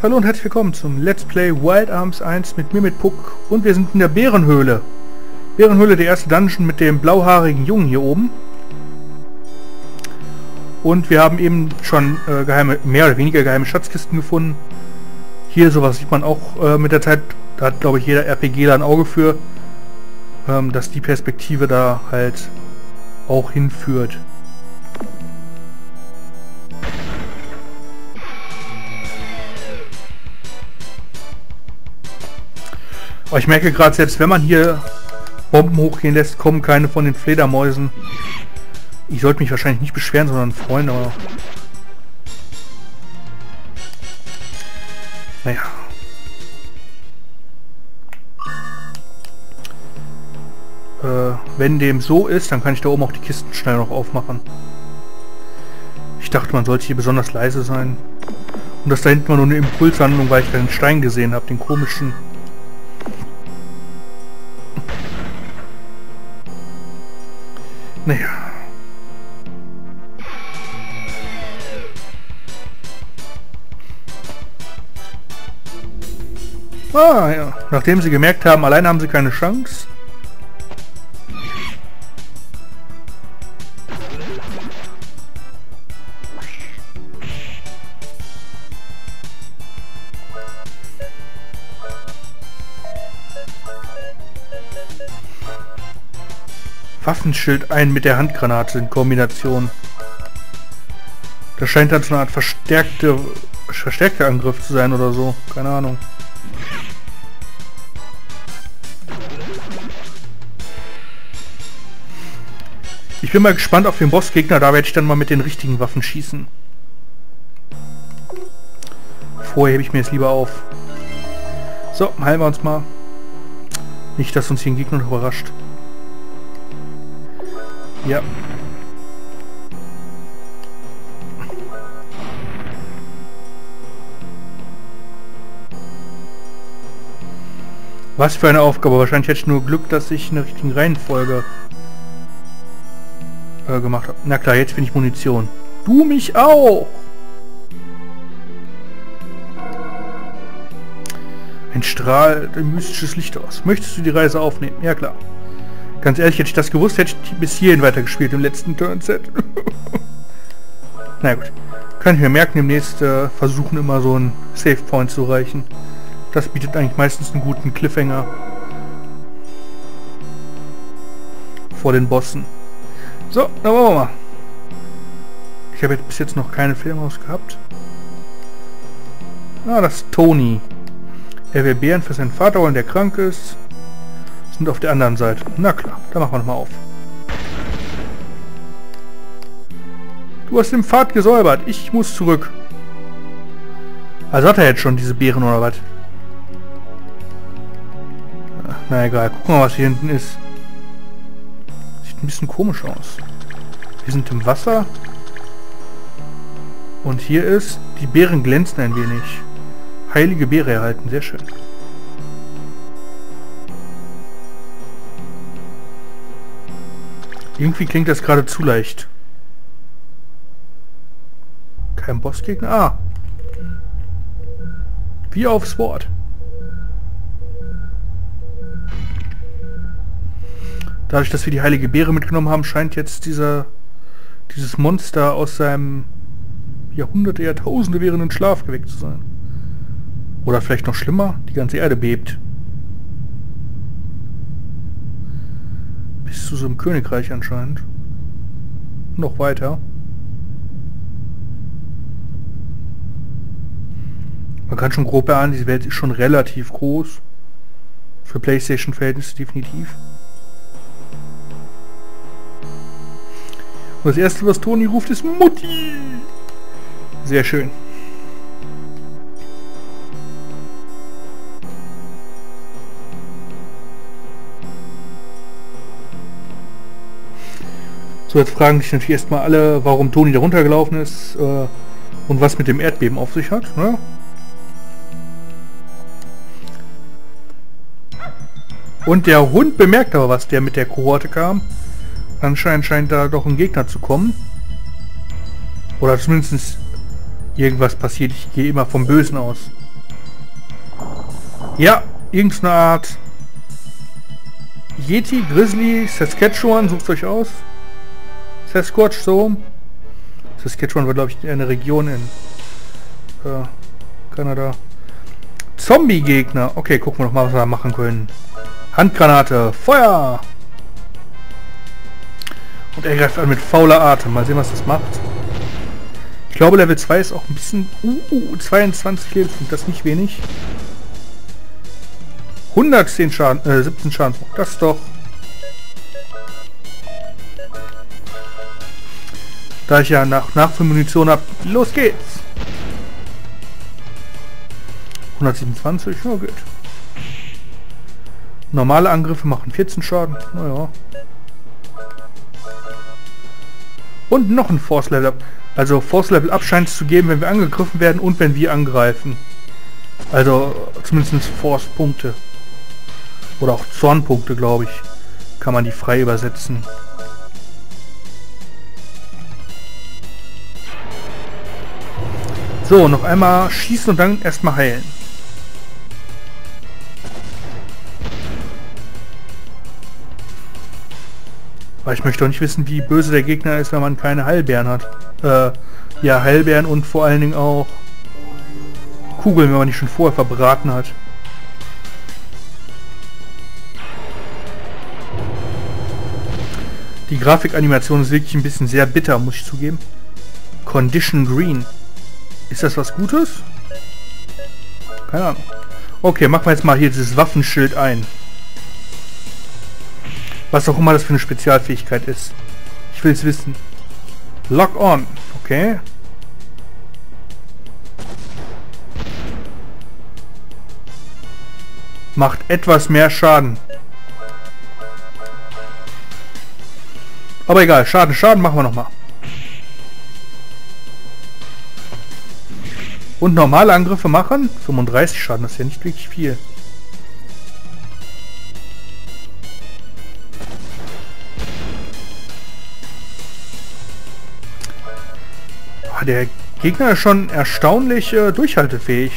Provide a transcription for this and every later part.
Hallo und herzlich willkommen zum Let's Play Wild Arms 1 mit mir mit Puck und wir sind in der Bärenhöhle. Bärenhöhle, der erste Dungeon mit dem blauhaarigen Jungen hier oben. Und wir haben eben schon äh, geheime, mehr oder weniger geheime Schatzkisten gefunden. Hier sowas sieht man auch äh, mit der Zeit, da hat glaube ich jeder RPGler ein Auge für, ähm, dass die Perspektive da halt auch hinführt. Aber ich merke gerade, selbst wenn man hier Bomben hochgehen lässt, kommen keine von den Fledermäusen. Ich sollte mich wahrscheinlich nicht beschweren, sondern freuen, aber... Naja. Äh, wenn dem so ist, dann kann ich da oben auch die Kisten schnell noch aufmachen. Ich dachte, man sollte hier besonders leise sein. Und das da hinten war nur eine Impulshandlung, weil ich den Stein gesehen habe, den komischen... Naja. Ah, ja. Nachdem sie gemerkt haben, allein haben sie keine Chance. Waffenschild ein mit der Handgranate in Kombination. Das scheint dann so eine Art verstärkte, verstärkter Angriff zu sein oder so. Keine Ahnung. Ich bin mal gespannt auf den Bossgegner, da werde ich dann mal mit den richtigen Waffen schießen. Vorher hebe ich mir jetzt lieber auf. So, heilen wir uns mal. Nicht, dass uns hier ein Gegner überrascht. Ja. Was für eine Aufgabe. Wahrscheinlich hätte ich nur Glück, dass ich eine richtige Reihenfolge äh, gemacht habe. Na klar, jetzt bin ich Munition. Du mich auch! Ein Strahl, ein mystisches Licht aus. Möchtest du die Reise aufnehmen? Ja klar. Ganz ehrlich, hätte ich das gewusst, hätte ich bis hierhin weitergespielt im letzten Turnset. Na gut. Kann ich mir merken, demnächst äh, versuchen immer so einen Save Point zu erreichen. Das bietet eigentlich meistens einen guten Cliffhanger. Vor den Bossen. So, dann wollen wir mal. Ich habe bis jetzt noch keine Filmaus gehabt. Ah, das ist Tony. Er will Bären für seinen Vater holen, der krank ist sind auf der anderen Seite. Na klar, da machen wir nochmal auf. Du hast den Pfad gesäubert. Ich muss zurück. Also hat er jetzt schon diese Beeren oder was? Na egal, gucken wir mal, was hier hinten ist. Sieht ein bisschen komisch aus. Wir sind im Wasser. Und hier ist, die Beeren glänzen ein wenig. Heilige Beere erhalten, sehr schön. Irgendwie klingt das gerade zu leicht. Kein Bossgegner? Ah. Wie aufs Wort. Dadurch, dass wir die heilige Beere mitgenommen haben, scheint jetzt dieser dieses Monster aus seinem Jahrhunderte, Jahrtausende währenden Schlaf geweckt zu sein. Oder vielleicht noch schlimmer, die ganze Erde bebt. Bis zu so einem Königreich anscheinend. Noch weiter. Man kann schon grob erahnen, diese Welt ist schon relativ groß. Für Playstation-Verhältnisse definitiv. Und das erste, was Toni ruft, ist Mutti. Sehr schön. Jetzt fragen sich natürlich erstmal alle, warum Toni da runtergelaufen ist äh, und was mit dem Erdbeben auf sich hat. Ne? Und der Hund bemerkt aber was, der mit der Kohorte kam. Anscheinend scheint da doch ein Gegner zu kommen. Oder zumindest irgendwas passiert. Ich gehe immer vom Bösen aus. Ja, irgendeine Art Yeti, Grizzly, Saskatchewan, sucht euch aus. Sasquatch, so. Saskatchewan war, glaube ich, eine Region in äh, Kanada. Zombie-Gegner. Okay, gucken wir noch mal, was wir machen können. Handgranate. Feuer! Und er greift an mit fauler Atem. Mal sehen, was das macht. Ich glaube, Level 2 ist auch ein bisschen... Uh, uh 22 Lebenspunkte, das nicht wenig. 110 Schaden, äh, 17 Schaden. Das doch... Da ich ja nach, nach für Munition habe, los geht's! 127, ja gut. Normale Angriffe machen 14 Schaden, naja. Und noch ein Force Level Up. Also Force Level Up scheint es zu geben, wenn wir angegriffen werden und wenn wir angreifen. Also zumindest Force Punkte. Oder auch Zornpunkte, glaube ich. Kann man die frei übersetzen. So, noch einmal schießen und dann erstmal heilen. Weil ich möchte doch nicht wissen, wie böse der Gegner ist, wenn man keine Heilbeeren hat. Äh, ja, Heilbeeren und vor allen Dingen auch Kugeln, wenn man die schon vorher verbraten hat. Die Grafikanimation ist wirklich ein bisschen sehr bitter, muss ich zugeben. Condition Green. Ist das was Gutes? Keine Ahnung. Okay, machen wir jetzt mal hier dieses Waffenschild ein. Was auch immer das für eine Spezialfähigkeit ist. Ich will es wissen. Lock on. Okay. Macht etwas mehr Schaden. Aber egal, Schaden, Schaden machen wir nochmal. Und normale Angriffe machen 35 Schaden, das ist ja nicht wirklich viel. der Gegner ist schon erstaunlich äh, durchhaltefähig.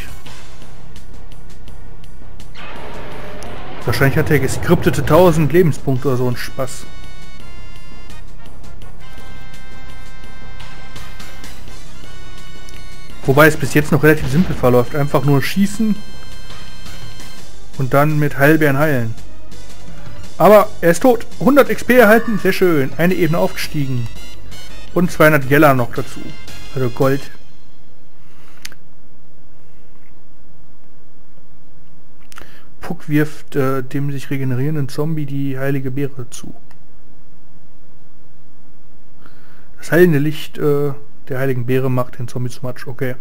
Wahrscheinlich hat er geskriptete 1000 Lebenspunkte oder so ein Spaß. Wobei es bis jetzt noch relativ simpel verläuft. Einfach nur schießen und dann mit Heilbeeren heilen. Aber er ist tot. 100 XP erhalten, sehr schön. Eine Ebene aufgestiegen. Und 200 Yeller noch dazu. Also Gold. Puck wirft äh, dem sich regenerierenden Zombie die heilige Beere zu. Das heilende Licht äh, der heiligen Beere macht den Zombie zu Matsch. Okay.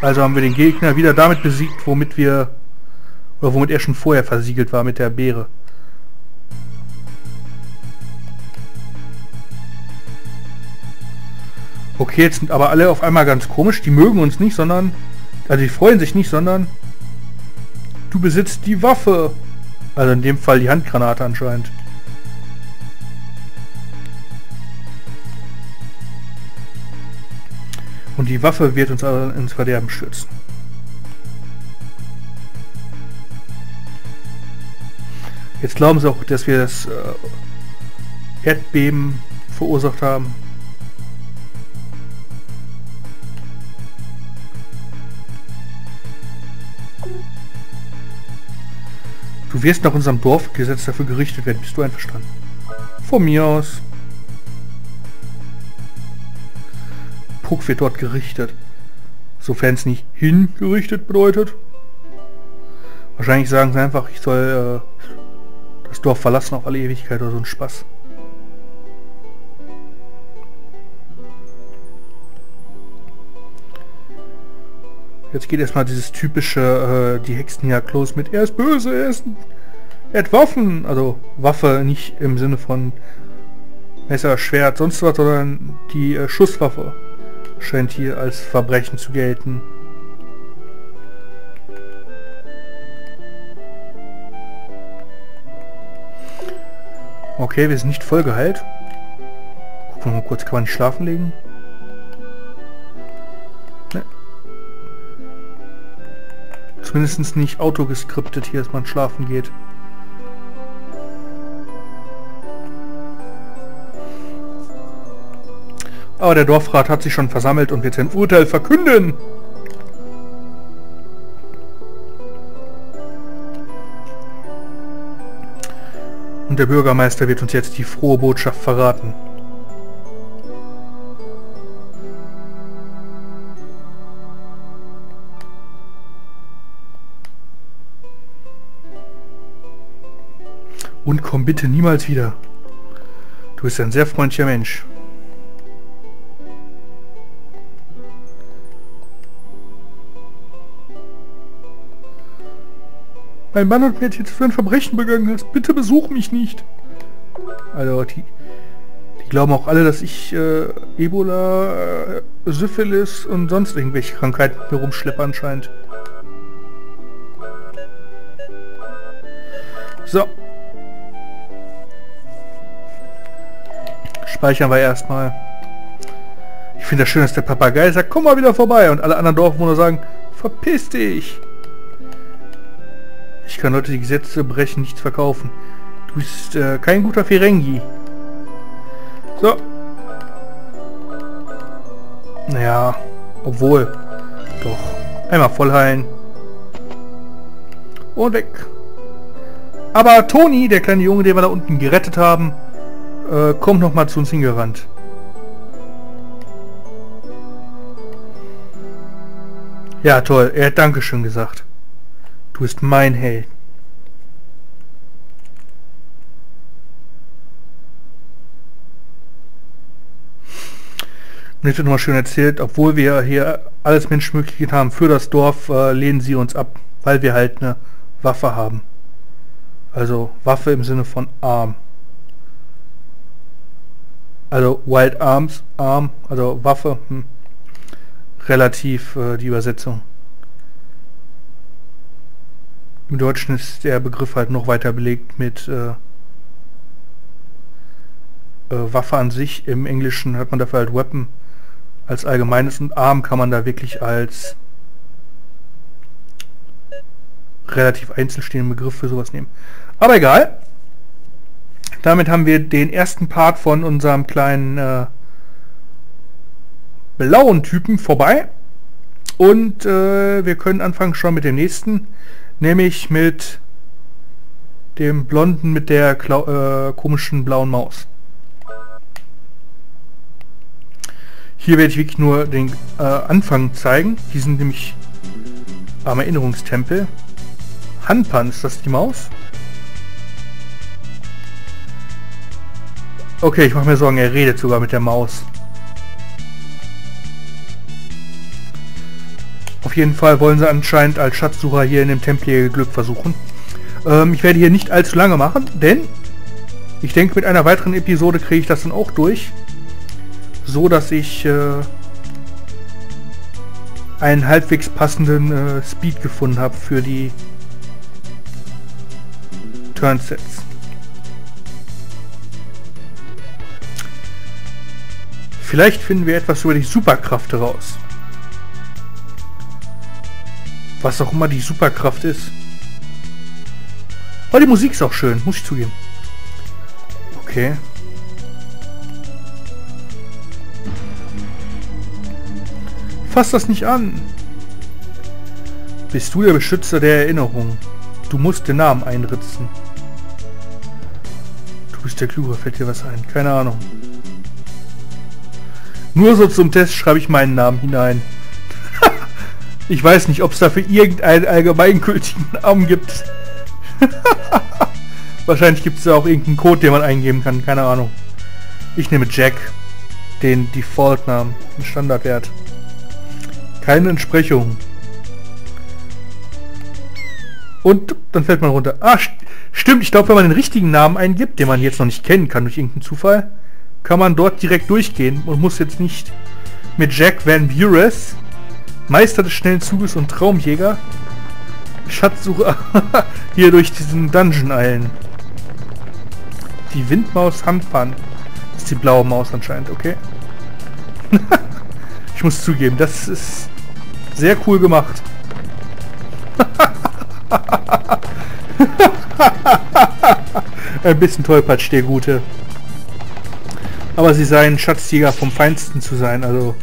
Also haben wir den Gegner wieder damit besiegt, womit wir oder womit er schon vorher versiegelt war mit der Beere. Okay, jetzt sind aber alle auf einmal ganz komisch. Die mögen uns nicht, sondern... Also die freuen sich nicht, sondern... Du besitzt die Waffe. Also in dem Fall die Handgranate anscheinend. Und die Waffe wird uns ins Verderben stürzen. Jetzt glauben sie auch, dass wir das äh, Erdbeben verursacht haben. Du wirst nach unserem Dorfgesetz dafür gerichtet werden. Bist du einverstanden? Von mir aus. Puck wird dort gerichtet. Sofern es nicht hingerichtet bedeutet. Wahrscheinlich sagen sie einfach, ich soll äh, das Dorf verlassen auf alle Ewigkeit oder so ein Spaß. Jetzt geht erstmal dieses typische, äh, die Hexenjagd los mit, er ist böse, er ist... Er hat Waffen, also Waffe nicht im Sinne von Messer, Schwert, sonst was, sondern die äh, Schusswaffe scheint hier als Verbrechen zu gelten. Okay, wir sind nicht voll geheilt. Gucken wir mal kurz, kann man nicht schlafen legen? Zumindest nicht autogeskriptet hier, dass man schlafen geht. Aber der Dorfrat hat sich schon versammelt und wird sein Urteil verkünden. Und der Bürgermeister wird uns jetzt die frohe Botschaft verraten. Und komm bitte niemals wieder. Du bist ein sehr freundlicher Mensch. Mein Mann hat mir jetzt für ein Verbrechen begangen hast. Bitte besuch mich nicht. Also, die, die glauben auch alle, dass ich äh, Ebola, äh, Syphilis und sonst irgendwelche Krankheiten mir rumschleppe anscheinend. So. Speichern wir erstmal. Ich finde das schön, dass der Papagei sagt, komm mal wieder vorbei. Und alle anderen Dorfbewohner sagen, verpiss dich. Ich kann Leute die Gesetze brechen, nichts verkaufen. Du bist äh, kein guter Ferengi. So. Naja, obwohl. Doch. Einmal voll heilen. Und weg. Aber Toni, der kleine Junge, den wir da unten gerettet haben, äh, kommt nochmal zu uns hingerannt. Ja, toll. Er hat Dankeschön gesagt. Du bist mein Held. Und jetzt wird nochmal schön erzählt, obwohl wir hier alles Menschenmögliche haben für das Dorf, äh, lehnen sie uns ab, weil wir halt eine Waffe haben. Also Waffe im Sinne von Arm. Also Wild Arms, Arm, also Waffe, hm. relativ äh, die Übersetzung. Im Deutschen ist der Begriff halt noch weiter belegt mit äh, äh, Waffe an sich. Im Englischen hat man dafür halt Weapon als allgemeines und Arm kann man da wirklich als relativ einzelstehenden Begriff für sowas nehmen. Aber egal. Damit haben wir den ersten Part von unserem kleinen äh, blauen Typen vorbei. Und äh, wir können anfangen schon mit dem nächsten. Nämlich mit dem Blonden mit der Klau äh, komischen blauen Maus. Hier werde ich wirklich nur den äh, Anfang zeigen. Die sind nämlich am Erinnerungstempel. Hanpan, ist das die Maus? Okay, ich mache mir Sorgen, er redet sogar mit der Maus. Jeden Fall wollen sie anscheinend als Schatzsucher hier in dem Tempel ihr Glück versuchen. Ähm, ich werde hier nicht allzu lange machen, denn ich denke, mit einer weiteren Episode kriege ich das dann auch durch. So, dass ich äh, einen halbwegs passenden äh, Speed gefunden habe für die Turnsets. Vielleicht finden wir etwas über die Superkraft heraus. Was auch immer die Superkraft ist. Aber die Musik ist auch schön, muss ich zugeben. Okay. Fass das nicht an. Bist du der Beschützer der Erinnerung? Du musst den Namen einritzen. Du bist der Kluge, fällt dir was ein? Keine Ahnung. Nur so zum Test schreibe ich meinen Namen hinein. Ich weiß nicht, ob es dafür irgendeinen allgemeingültigen Namen gibt. Wahrscheinlich gibt es ja auch irgendeinen Code, den man eingeben kann. Keine Ahnung. Ich nehme Jack. Den Default-Namen. Den Standardwert. Keine Entsprechung. Und dann fällt man runter. Ah, st stimmt. Ich glaube, wenn man den richtigen Namen eingibt, den man jetzt noch nicht kennen kann durch irgendeinen Zufall, kann man dort direkt durchgehen und muss jetzt nicht mit Jack Van Buren Meister des schnellen Zuges und Traumjäger. Schatzsucher hier durch diesen Dungeon eilen. Die Windmaus Handpan. ist die blaue Maus anscheinend, okay? ich muss zugeben, das ist sehr cool gemacht. Ein bisschen tollpatsch, der Gute. Aber sie seien Schatzjäger vom Feinsten zu sein, also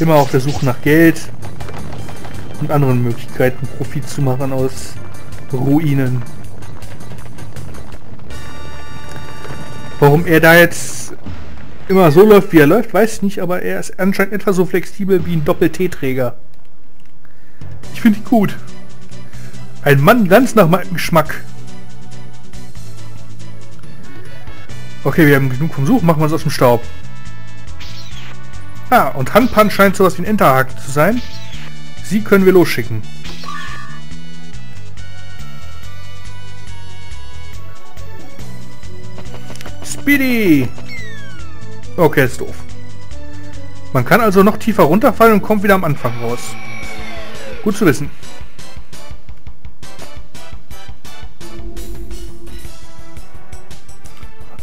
immer auf der Suche nach Geld und anderen Möglichkeiten Profit zu machen aus Ruinen. Warum er da jetzt immer so läuft, wie er läuft, weiß ich nicht, aber er ist anscheinend etwa so flexibel wie ein Doppel-T-Träger. Ich finde ihn gut. Ein Mann ganz nach meinem Geschmack. Okay, wir haben genug vom Such, machen wir uns aus dem Staub. Ah, und Handpan scheint sowas wie ein Enterhaken zu sein. Sie können wir losschicken. Speedy! Okay, ist doof. Man kann also noch tiefer runterfallen und kommt wieder am Anfang raus. Gut zu wissen.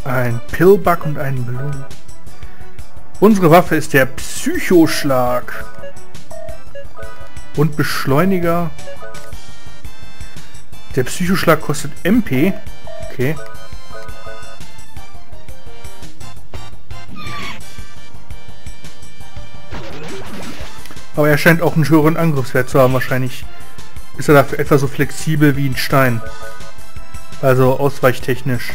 Ein Pillbug und ein Blumen. Unsere Waffe ist der Psychoschlag. Und Beschleuniger. Der Psychoschlag kostet MP. Okay. Aber er scheint auch einen höheren Angriffswert zu haben. Wahrscheinlich ist er dafür etwa so flexibel wie ein Stein. Also ausweichtechnisch.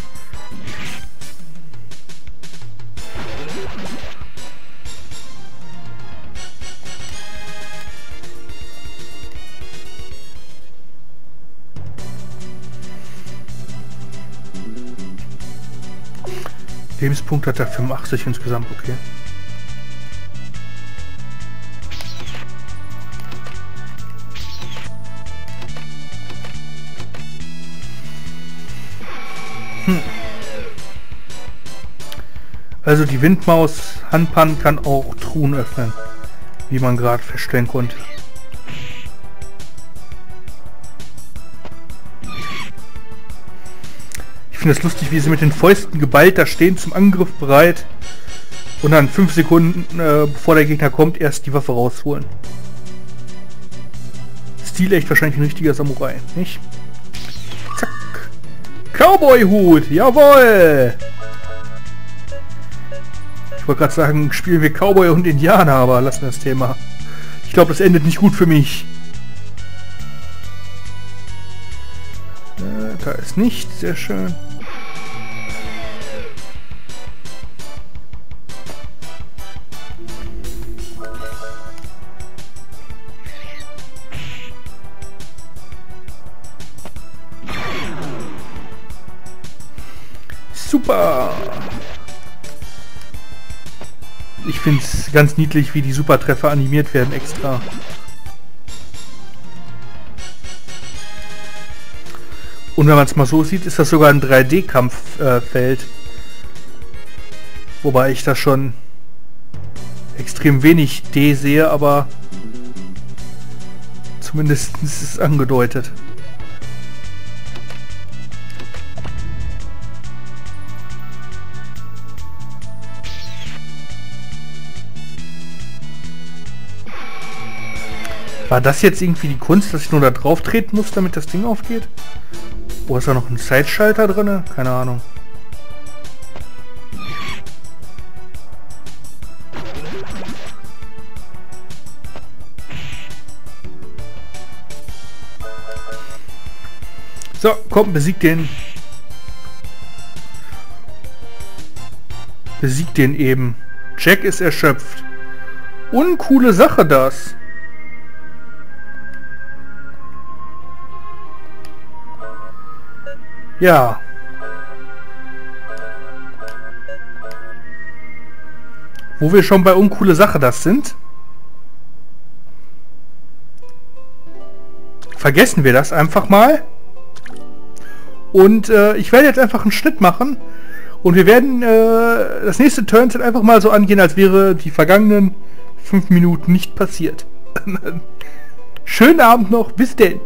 Lebenspunkt hat er 85 insgesamt, okay. Hm. Also die Windmaus Handpan kann auch Truhen öffnen, wie man gerade feststellen konnte. Finde es lustig, wie sie mit den Fäusten geballt da stehen, zum Angriff bereit. Und dann fünf Sekunden, äh, bevor der Gegner kommt, erst die Waffe rausholen. Stil echt wahrscheinlich ein richtiger Samurai, nicht? Zack. Cowboy-Hut, jawoll! Ich wollte gerade sagen, spielen wir Cowboy und Indianer, aber lassen das Thema. Ich glaube, das endet nicht gut für mich. Äh, da ist nichts, sehr schön. Super! Ich finde es ganz niedlich, wie die Supertreffer animiert werden extra. Und wenn man es mal so sieht, ist das sogar ein 3D-Kampffeld. Äh, Wobei ich da schon extrem wenig D sehe, aber zumindest ist es angedeutet. War das jetzt irgendwie die Kunst, dass ich nur da drauf treten muss, damit das Ding aufgeht? Wo ist da noch ein Zeitschalter drin? Keine Ahnung. So, komm, besieg den. Besieg den eben. Jack ist erschöpft. Uncoole Sache das. Ja. Wo wir schon bei uncoole Sache das sind. Vergessen wir das einfach mal. Und äh, ich werde jetzt einfach einen Schnitt machen. Und wir werden äh, das nächste Turnset einfach mal so angehen, als wäre die vergangenen fünf Minuten nicht passiert. Schönen Abend noch. Bis denn.